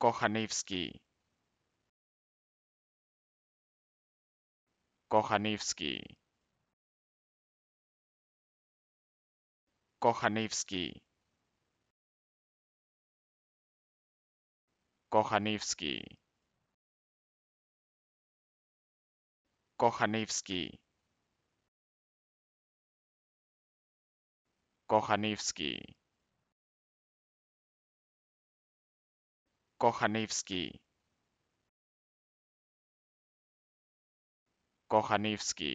Kochanivski Kochanivski Kochanivski Kochanivski Kochanivski Kochanivski Kochanivsky Kochanivsky